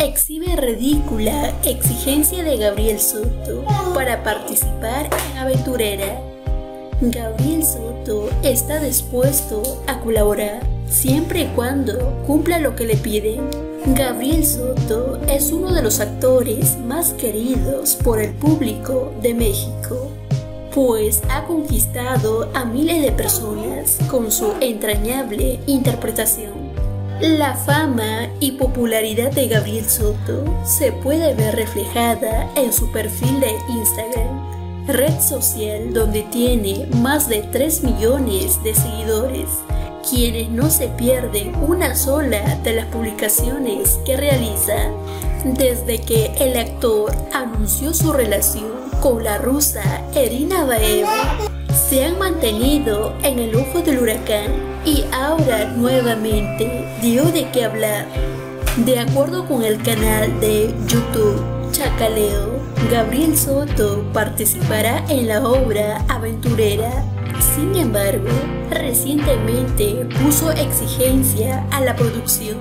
exhibe ridícula exigencia de Gabriel Soto para participar en Aventurera. Gabriel Soto está dispuesto a colaborar siempre y cuando cumpla lo que le piden. Gabriel Soto es uno de los actores más queridos por el público de México, pues ha conquistado a miles de personas con su entrañable interpretación. La fama y popularidad de Gabriel Soto se puede ver reflejada en su perfil de Instagram, red social donde tiene más de 3 millones de seguidores, quienes no se pierden una sola de las publicaciones que realiza desde que el actor anunció su relación con la rusa Irina Baeva. Se han mantenido en el ojo del huracán y ahora nuevamente dio de qué hablar. De acuerdo con el canal de YouTube Chacaleo, Gabriel Soto participará en la obra aventurera. Sin embargo, recientemente puso exigencia a la producción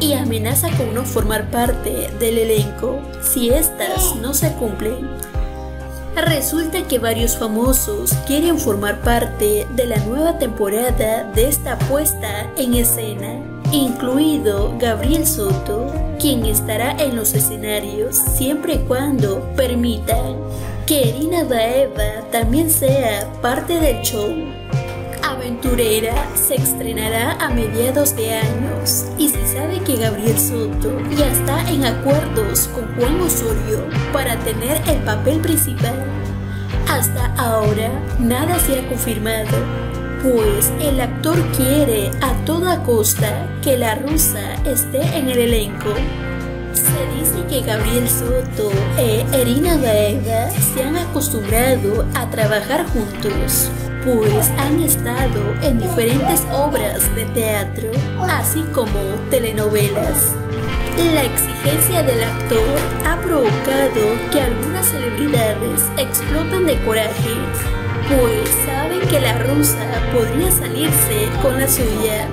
y amenaza con no formar parte del elenco si estas no se cumplen. Resulta que varios famosos quieren formar parte de la nueva temporada de esta puesta en escena, incluido Gabriel Soto, quien estará en los escenarios siempre y cuando permitan que Erina Daeva también sea parte del show. Aventurera se estrenará a mediados de años y se sabe que Gabriel Soto ya está en acuerdos con Juan Osorio para tener el papel principal. Hasta ahora nada se ha confirmado, pues el actor quiere a toda costa que la rusa esté en el elenco. Se dice que Gabriel Soto e Erina Baeva se han acostumbrado a trabajar juntos pues han estado en diferentes obras de teatro, así como telenovelas. La exigencia del actor ha provocado que algunas celebridades exploten de coraje, pues saben que la rusa podría salirse con la suya.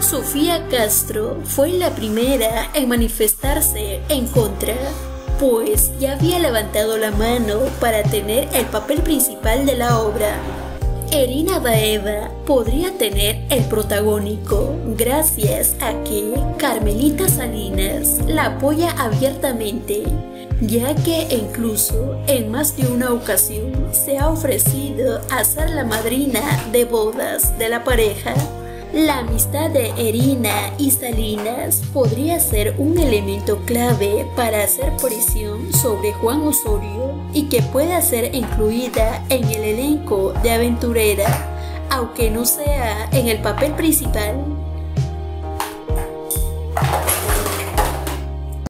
Sofía Castro fue la primera en manifestarse en contra, pues ya había levantado la mano para tener el papel principal de la obra. Erina Baeva podría tener el protagónico gracias a que Carmelita Salinas la apoya abiertamente, ya que incluso en más de una ocasión se ha ofrecido a ser la madrina de bodas de la pareja. La amistad de Erina y Salinas podría ser un elemento clave para hacer presión sobre Juan Osorio y que pueda ser incluida en el elenco de aventurera, aunque no sea en el papel principal.